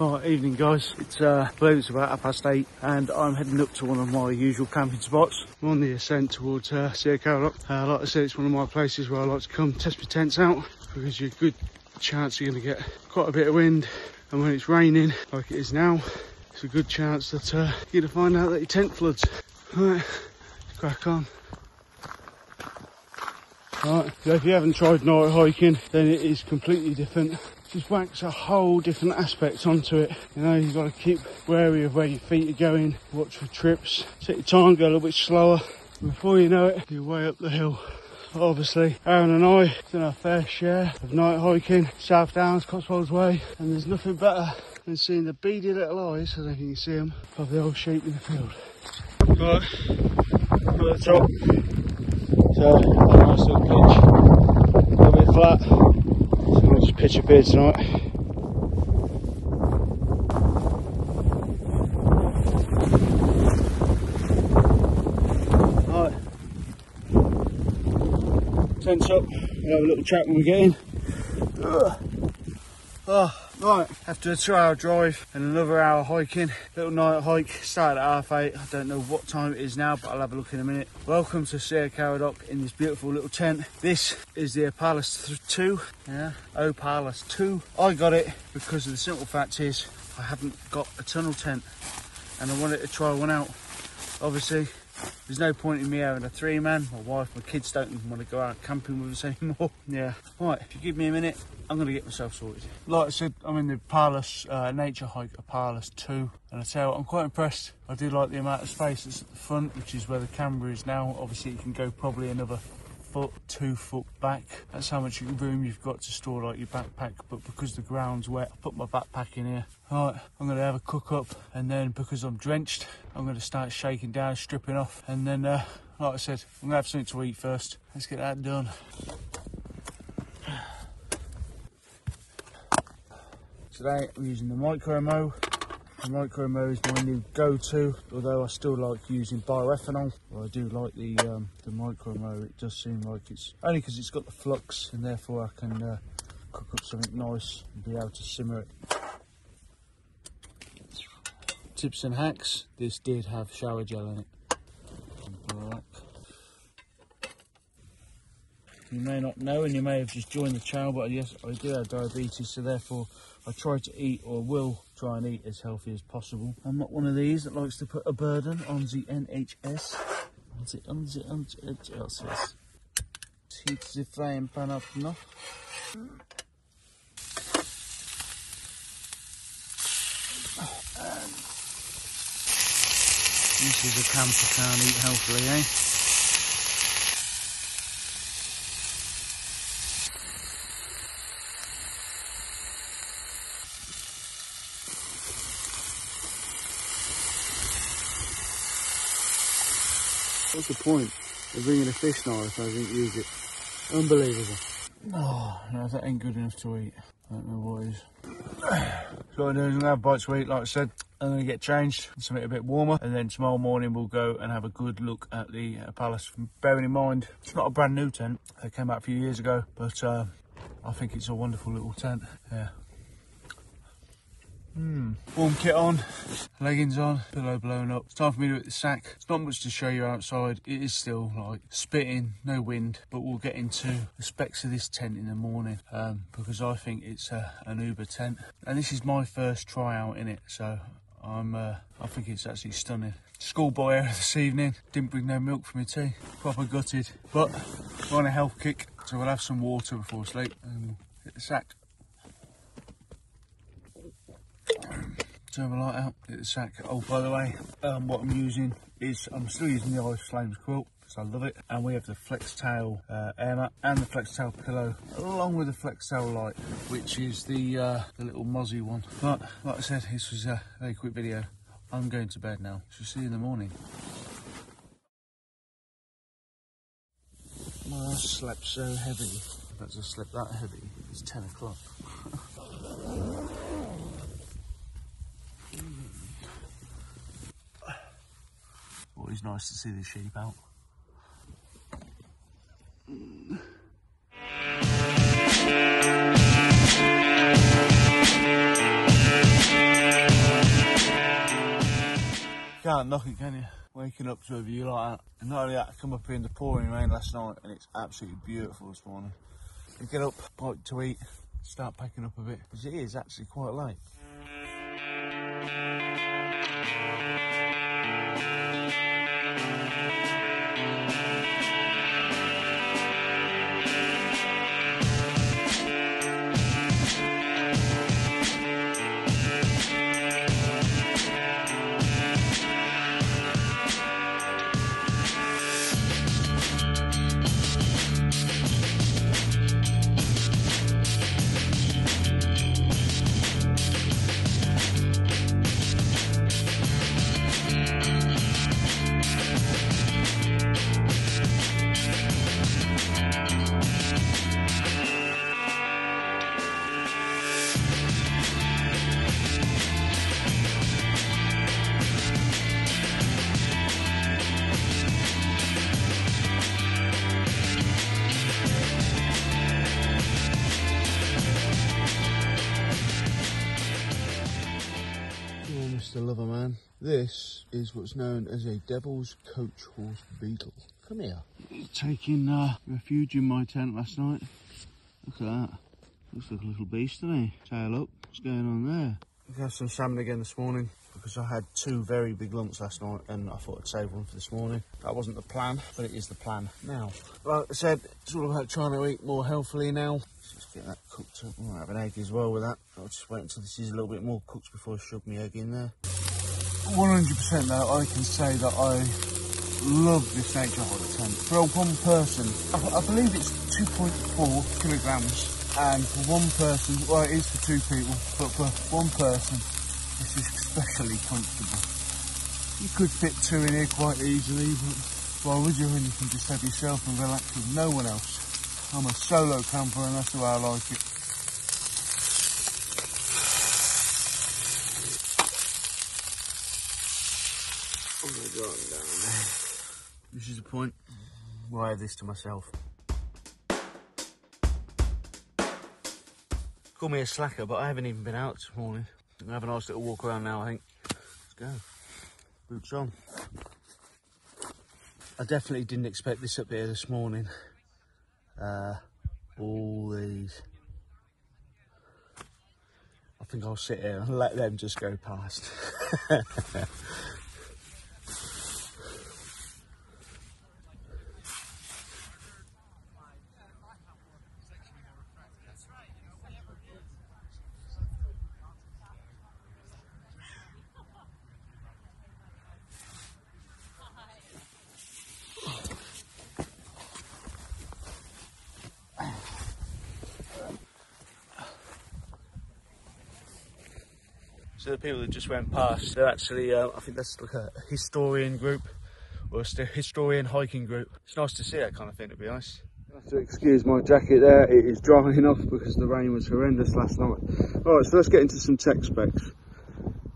Right, evening guys. It's uh, I believe it's about half past eight, and I'm heading up to one of my usual camping spots. I'm on the ascent towards uh, Sierra Rock. Uh, like I said, it's one of my places where I like to come test my tents out because you're good chance you're going to get quite a bit of wind, and when it's raining like it is now, it's a good chance that uh, you're going to find out that your tent floods. Right, crack on. Right, so if you haven't tried night hiking, then it is completely different just whacks a whole different aspect onto it. You know, you've got to keep wary of where your feet are going, watch for trips, take your time, go a little bit slower. Before you know it, you're way up the hill. Obviously, Aaron and I have done our fair share of night hiking, South Downs, Cotswolds Way, and there's nothing better than seeing the beady little eyes, I don't think you can see them, of the old sheep in the field. Right, at the top, so a nice little pitch, a little bit flat, pitch a bid tonight. Right. Tense up, we'll have a little chat when we get in. Oh. Right, after a two hour drive and another hour hiking, little night hike, started at half eight. I don't know what time it is now, but I'll have a look in a minute. Welcome to Caer Caradoc in this beautiful little tent. This is the Opalus 2, yeah, Opalus 2. I got it because of the simple fact is I haven't got a tunnel tent and I wanted to try one out. Obviously, there's no point in me having a three man. My wife, my kids don't even want to go out camping with us anymore. Yeah. Right, if you give me a minute, I'm going to get myself sorted. Like I said, I'm in the Opalus uh, Nature Hike Opalus 2. And I tell you what, I'm quite impressed. I do like the amount of space that's at the front, which is where the camera is now. Obviously, you can go probably another foot, two foot back. That's how much room you've got to store like your backpack. But because the ground's wet, I put my backpack in here. All right, I'm gonna have a cook up and then because I'm drenched, I'm gonna start shaking down, stripping off. And then, uh, like I said, I'm gonna have something to eat first. Let's get that done. Today I'm using the Micro Mo. The Micro Mo is my new go-to, although I still like using bioethanol. Well, I do like the um, the Micro Mo. It does seem like it's only because it's got the flux, and therefore I can uh, cook up something nice and be able to simmer it. Tips and hacks. This did have shower gel in it. Black. You may not know, and you may have just joined the channel, but yes, I do have diabetes, so therefore I try to eat or will try and eat as healthy as possible. I'm not one of these that likes to put a burden on the NHS. The, NHS. Heat the frying pan up enough. This is a camper can't eat healthily, eh? What's the point of bringing a fish knife if I didn't use it? Unbelievable. Oh, no, that ain't good enough to eat. I don't know what is. So what I'm doing is I'm going to have bites to eat, like I said. I'm going to get changed, something a bit warmer, and then tomorrow morning we'll go and have a good look at the uh, Opalus. Bearing in mind, it's not a brand new tent. It came out a few years ago, but uh, I think it's a wonderful little tent. Yeah, Hmm. Warm kit on, leggings on, pillow blown up. It's time for me to hit the sack. It's not much to show you outside. It is still like spitting, no wind, but we'll get into the specs of this tent in the morning um, because I think it's a, an Uber tent. And this is my first try out in it, so I'm, uh, I think it's actually stunning. Schoolboy error this evening. Didn't bring no milk for my tea. Proper gutted. But we're on a health kick, so we'll have some water before sleep and hit the sack. The light out, hit the sack. Oh, by the way, um, what I'm using is, I'm still using the Irish Flames quilt because I love it. And we have the Flextail uh, air mat and the Flextail pillow, along with the Flextail light, which is the, uh, the little mozzie one. But like I said, this was a very quick video. I'm going to bed now. So see you in the morning. Well, I slept so heavy. That's I slept that heavy. It's 10 o'clock. Well, it's nice to see the sheep out. Can't knock it, can you? Waking up to a view like that. And not only that, I come up here in the pouring rain last night and it's absolutely beautiful this morning. Get up, bite to eat, start packing up a bit, because it is actually quite late. Mr. Loverman. This is what's known as a Devil's Coach Horse Beetle. Come here. Taking uh, refuge in my tent last night. Look at that. Looks like a little beast, doesn't he? Tail up. What's going on there? We had some salmon again this morning because I had two very big lumps last night and I thought I'd save one for this morning. That wasn't the plan, but it is the plan now. Like I said, it's all about trying to eat more healthily now. Let's just get that cooked up. I'll have an egg as well with that. I'll just wait until this is a little bit more cooked before I shove my egg in there. 100% though, I can say that I love this nature holiday tent. For one person, I, I believe it's 2.4 kilograms. And for one person, well it is for two people, but for one person, this is especially comfortable. You could fit two in here quite easily, but why would you when you can just have yourself and relax with no one else? I'm a solo camper and that's the way I like it. Oh my god, down there. This is the point why I have this to myself. Call me a slacker, but I haven't even been out this morning. Have a nice little walk around now, I think. Let's go. Boots on. I definitely didn't expect this up here this morning. Uh, all these. I think I'll sit here and let them just go past. So the people that just went past, they're actually, uh, I think that's like a historian group or a historian hiking group. It's nice to see that kind of thing, to be honest. To excuse my jacket there, it is drying off because the rain was horrendous last night. Alright, so let's get into some tech specs.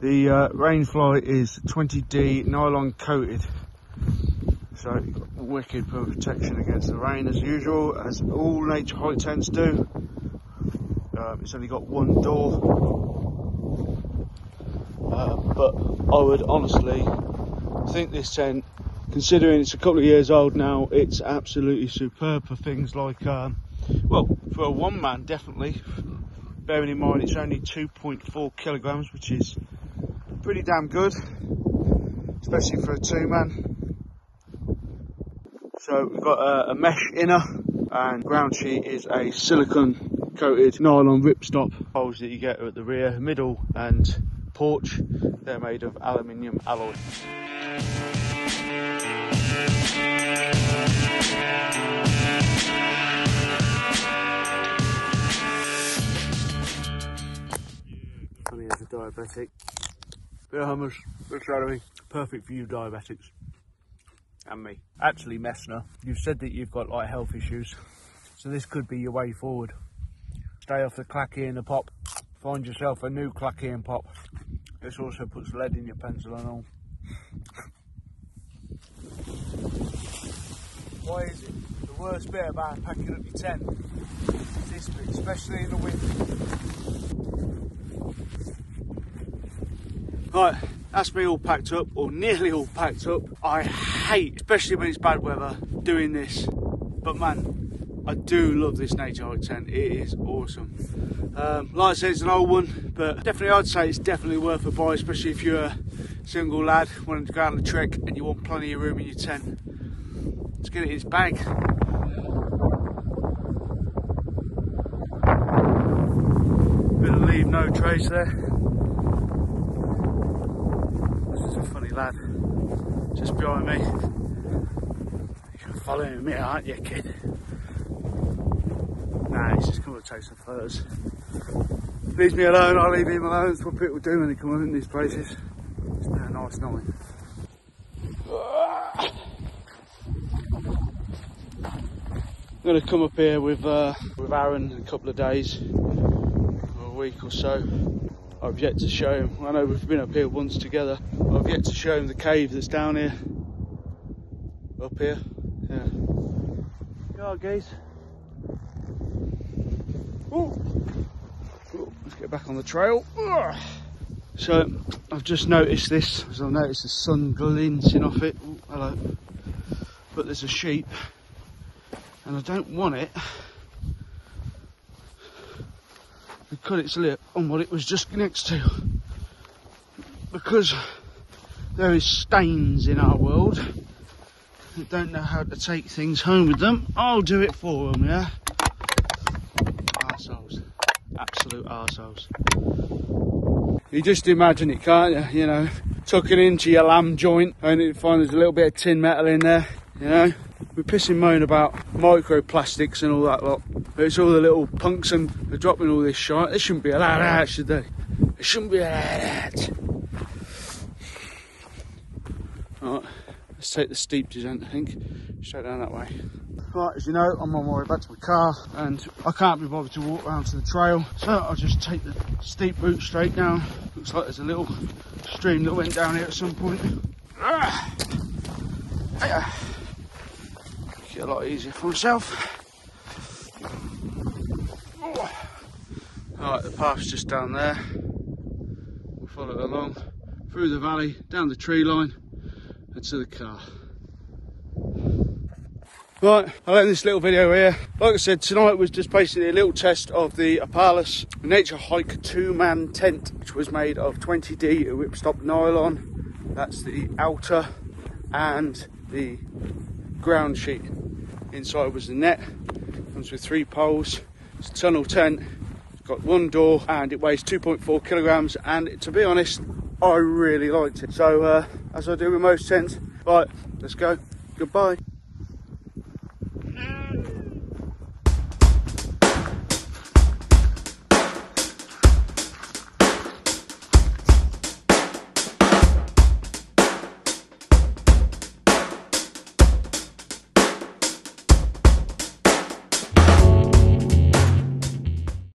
The uh, Rainfly is 20D nylon coated. So wicked protection against the rain as usual, as all nature hike tents do. Um, it's only got one door but I would honestly think this tent, considering it's a couple of years old now, it's absolutely superb for things like, um, well, for a one man, definitely. Bearing in mind it's only 2.4 kilograms, which is pretty damn good, especially for a two man. So we've got a, a mesh inner and ground sheet is a silicone coated nylon ripstop poles that you get at the rear, middle and porch. They're made of aluminium alloy. Funny as a diabetic. Bit of hummus, bit of celery. Perfect for you diabetics. And me. Actually, Messner, you've said that you've got like health issues. So this could be your way forward. Stay off the clacky and the pop. Find yourself a new clacky and pop. This also puts lead in your pencil and all. Why is it the worst bit about packing up your tent? Is this bit, especially in the winter. Right, That's me all packed up, or nearly all packed up. I hate, especially when it's bad weather, doing this. But man, I do love this nature hike tent. It is awesome. Um, like I said, it's an old one, but definitely I'd say it's definitely worth a buy, especially if you're a single lad wanting to go on a trek and you want plenty of room in your tent. Let's get it in its bag. Of leave no trace there. This is a funny lad. Just behind me. You're following me, aren't you, kid? Nah, he's just come to take some photos. Leaves me alone, I'll leave him alone. That's what people do when they come up in these places. It's been a nice night. I'm to come up here with uh, with Aaron in a couple of days, or a week or so. I've yet to show him. I know we've been up here once together. I've yet to show him the cave that's down here. Up here. Yeah. Yeah, guys. Oh. Let's get back on the trail. So I've just noticed this, as I've noticed the sun glinting off it. Ooh, hello. But there's a sheep and I don't want it because it's lit on what it was just next to because there is stains in our world who don't know how to take things home with them I'll do it for them yeah arseholes absolute arseholes you just imagine it can't you you know tucking into your lamb joint only to find there's a little bit of tin metal in there you know we're pissing moan about microplastics and all that lot. It's all the little punks and they're dropping all this shit. They shouldn't be allowed that, should they? They shouldn't be allowed that. Alright, let's take the steep descent, I think. Straight down that way. Right, as you know, I'm on my way back to my car and I can't be bothered to walk around to the trail. So I'll just take the steep route straight down. Looks like there's a little stream that went down here at some point. Ah it a lot easier for myself. Alright, the path's just down there. We'll follow it along through the valley, down the tree line to the car. Right, I'll end this little video here. Like I said, tonight was just basically a little test of the Opalus Nature Hike two-man tent, which was made of 20D ripstop nylon. That's the outer and the ground sheet. Inside was the net, comes with three poles. It's a tunnel tent, it's got one door and it weighs 2.4 kilograms and to be honest, I really liked it. So uh, as I do with most tents, right, let's go, goodbye.